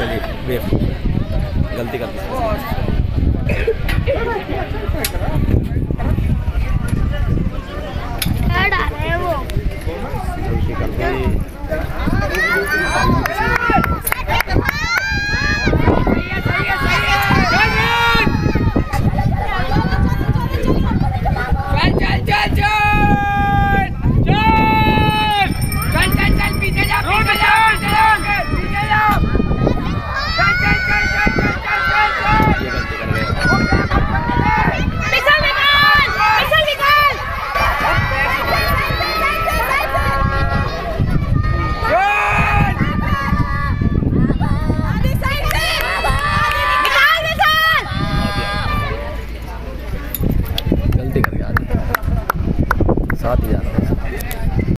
चलिए गलती कर साथ ही जाते हैं।